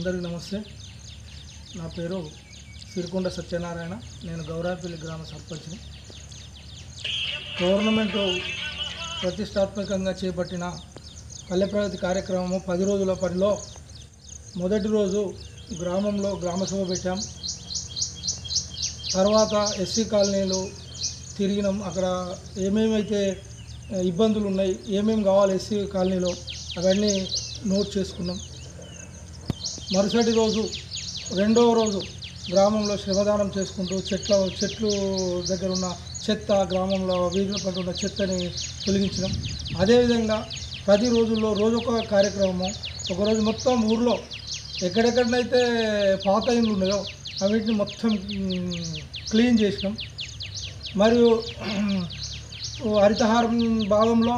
అందరికీ నమస్తే. నా పేరు సిరికొండ సత్యనారాయణ. నేను గౌరాపల్లి గ్రామ సర్పంచ్ని. గవర్నమెంట్ ప్రతిష్టాత్మకంగా చేపట్టిన పల్లె ప్రగతి కార్యక్రమము పది రోజుల పనిలో మొదటి రోజు గ్రామంలో గ్రామసభ పెట్టాం. తర్వాత ఎస్సీ కాలనీలు తిరిగినాం. అక్కడ ఏమేమైతే ఇబ్బందులు ఉన్నాయి ఏమేమి కావాలి ఎస్సీ కాలనీలో అవన్నీ నోట్ చేసుకున్నాం. మరుసటి రోజు రెండవ రోజు గ్రామంలో శ్రమదానం చేసుకుంటూ చెట్ల చెట్లు దగ్గర ఉన్న చెత్త గ్రామంలో వీధుల పట్ల ఉన్న చెత్తని తొలగించడం. అదేవిధంగా ప్రతి రోజుల్లో రోజొక కార్యక్రమము ఒకరోజు మొత్తం ఊర్లో ఎక్కడెక్కడనైతే పాత ఇండ్లు ఉన్నాయో అవిటిని మొత్తం క్లీన్ చేసినాం. మరియు హరితహారం భాగంలో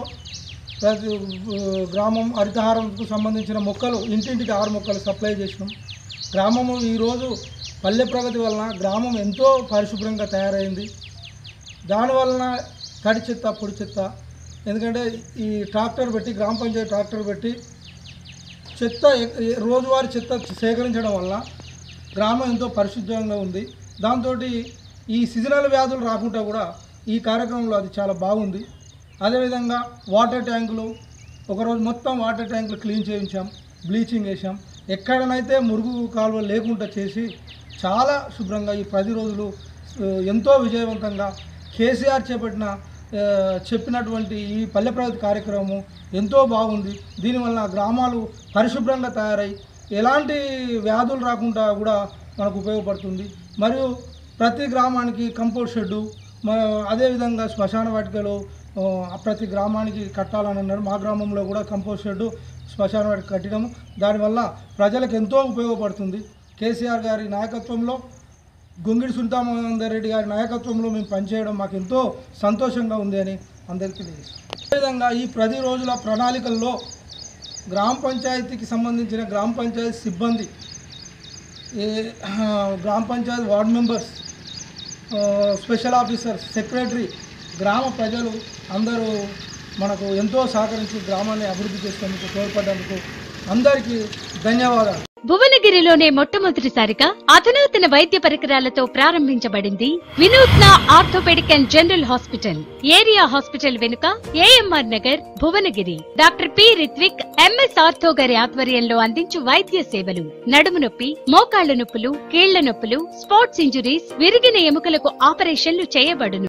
గ్రామం హరితహారంకు సంబంధించిన మొక్కలు ఇంటింటికి ఆరు మొక్కలు సప్లై చేసినాం. గ్రామము ఈరోజు పల్లె ప్రగతి వలన గ్రామం ఎంతో పరిశుభ్రంగా తయారైంది. దానివలన తడి చెత్త పొడి చెత్త ఎందుకంటే ఈ ట్రాక్టర్ పెట్టి గ్రామ పంచాయతీ ట్రాక్టర్ పెట్టి చెత్త రోజువారి రోజువారీ చెత్త సేకరించడం వల్ల గ్రామం ఎంతో పరిశుభ్రంగా ఉంది. దాంతో ఈ సీజనల్ వ్యాధులు రాకుండా కూడా ఈ కార్యక్రమంలో అది చాలా బాగుంది. అదేవిధంగా వాటర్ ట్యాంకులు ఒకరోజు మొత్తం వాటర్ ట్యాంకులు క్లీన్ చేయించాం బ్లీచింగ్ వేసాం ఎక్కడనైతే మురుగు కాలువ లేకుండా చేసి చాలా శుభ్రంగా ఈ పది రోజులు ఎంతో విజయవంతంగా కేసీఆర్ చేపట్టిన చెప్పినటువంటి ఈ పల్లె ప్రగతి కార్యక్రమం ఎంతో బాగుంది. దీనివల్ల గ్రామాలు పరిశుభ్రంగా తయారై ఎలాంటి వ్యాధులు రాకుండా కూడా మనకు ఉపయోగపడుతుంది. మరియు ప్రతి గ్రామానికి కంపోస్ట్ షెడ్డు అదేవిధంగా శ్మశాన వాటికలు ప్రతి గ్రామానికి కట్టాలని అన్నారు. మా గ్రామంలో కూడా కంపోస్ట్ షెడ్ శ్మశాన కట్టడం దానివల్ల ప్రజలకు ఎంతో ఉపయోగపడుతుంది. కేసీఆర్ గారి నాయకత్వంలో గొంగిడి సునీతామోహన్ రెడ్డి గారి నాయకత్వంలో మేము పనిచేయడం మాకు ఎంతో సంతోషంగా ఉంది అని అందరికీ తెలియజేస్తాం. అదేవిధంగా ఈ ప్రతి రోజుల ప్రణాళికల్లో గ్రామ పంచాయతీకి సంబంధించిన గ్రామ పంచాయతీ సిబ్బంది గ్రామ panchayati ward members special officers secretary గ్రామ ప్రజలు అందరూ మనకు ఎంతో సహకరించి గ్రామాన్ని అభివృద్ధి చేసేందుకు తోడ్పడేందుకు అందరికీ ధన్యవాదాలు. భువనగిరిలోనే మొట్టమొదటిసారిగా అధునాతన వైద్య పరికరాలతో ప్రారంభించబడింది వినూత్న orthopaedic and general hospital area hospital వెనుక AMR Nagar Bhuvanagiri. Doctor P. Rithvik MS ortho గారి ఆధ్వర్యంలో అందించు వైద్య సేవలు. నడుము నొప్పి మోకాళ్ళ నొప్పులు కీళ్ళ నొప్పులు స్పోర్ట్స్ ఇంజురీస్ విరిగిన ఎముకలకు ఆపరేషన్లు చేయబడును.